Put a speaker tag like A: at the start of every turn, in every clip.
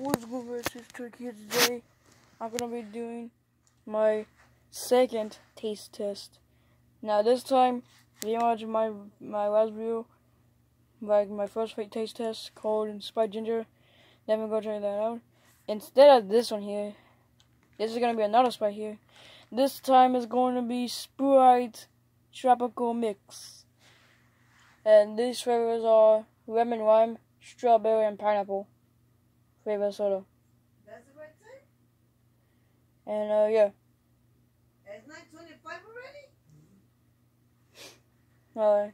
A: What's good it's Trick here today. I'm gonna be doing my second taste test. Now this time, you watch my my last video, like my first fake taste test called Inspired Ginger. We're gonna try that out. Instead of this one here, this is gonna be another spot here. This time is going to be Sprite Tropical Mix. And these flavors are lemon lime, strawberry, and pineapple flavor soda.
B: That's the right time?
A: And uh, yeah.
B: It's 925 already?
A: Uh,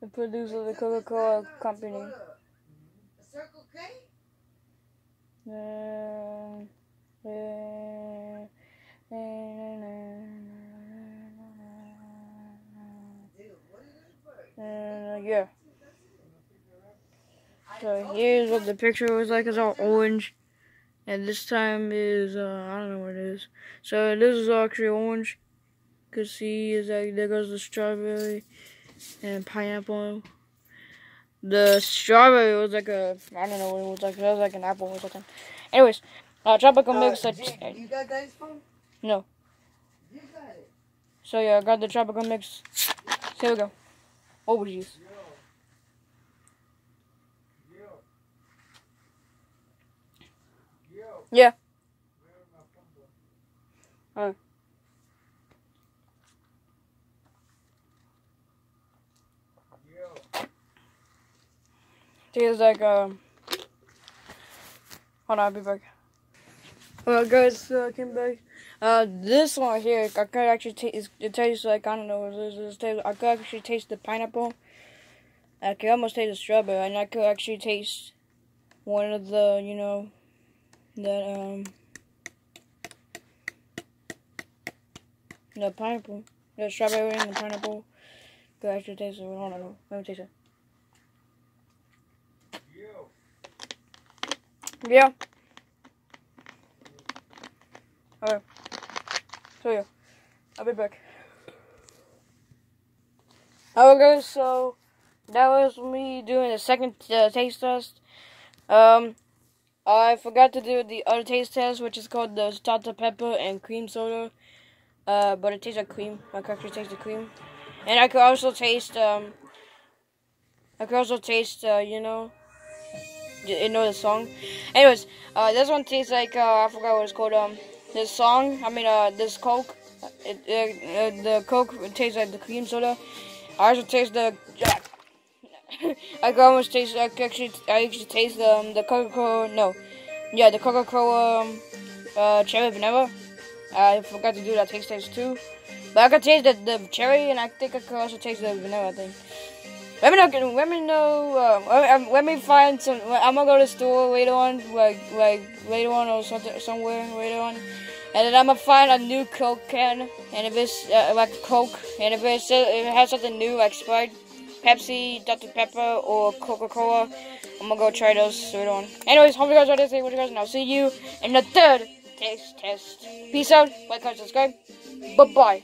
A: the producer of the Coca Cola Company.
B: A Circle K?
A: Uh, uh,
B: Dude, what is this for?
A: uh, yeah. So here's what the picture was like. It's all orange. And this time is, uh, I don't know what it is. So this is actually orange. You can see is like, there goes the strawberry and pineapple. The strawberry was like a, I don't know what it was like. It was like an apple or something. Anyways, uh, tropical
B: Uh,
A: mix.
B: Jake, you got that phone?
A: No.
B: You got it.
A: So yeah, I got the tropical mix. Here we go. Oh Yeah. Alright. Tastes like um. Hold on, I'll be back. Well, guys, so I came back. Uh, this one here, I could actually taste. It tastes like I don't know what it is. It tastes, I could actually taste the pineapple. I could almost taste the strawberry, and I could actually taste one of the, you know, that um, the pineapple, the strawberry and the pineapple. Could actually taste it. Hold on, let me taste it. Yeah. Alright. So yeah, I'll be back. Alright guys, so that was me doing the second uh, taste test. Um, I forgot to do the other taste test, which is called the Dr. Pepper and cream soda. Uh, but it tastes like cream. My actually taste the cream. And I could also taste, um, I could also taste, uh, you know, you know the song. Anyways, uh, this one tastes like, uh, I forgot what it's called, um, this song, I mean, uh, this Coke, it, uh, the Coke tastes like the cream soda. I also taste the, I could almost taste, I actually, I actually taste the, um, the Coca-Cola, no, yeah, the Coca-Cola, um, uh, cherry vanilla. I forgot to do that taste test too. But I could taste the, the cherry, and I think I could also taste the vanilla thing. Let me know. Let me know. Um, let, let me find some. I'm gonna go to the store later on, like like later on or something somewhere later on, and then I'm gonna find a new Coke can, and if it's uh, like Coke, and if it's, if it has something new like Sprite, Pepsi, Dr Pepper, or Coca Cola, I'm gonna go try those later on. Anyways, hope you guys enjoyed this video, you guys, and I'll see you in the third taste test. Peace out. Like, comment, subscribe. Bye bye.